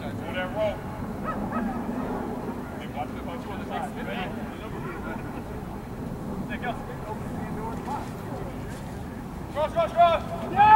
side. Pull that rope. Hey, watch the bunch on the side. Ready? Cross, cross, cross! Yeah!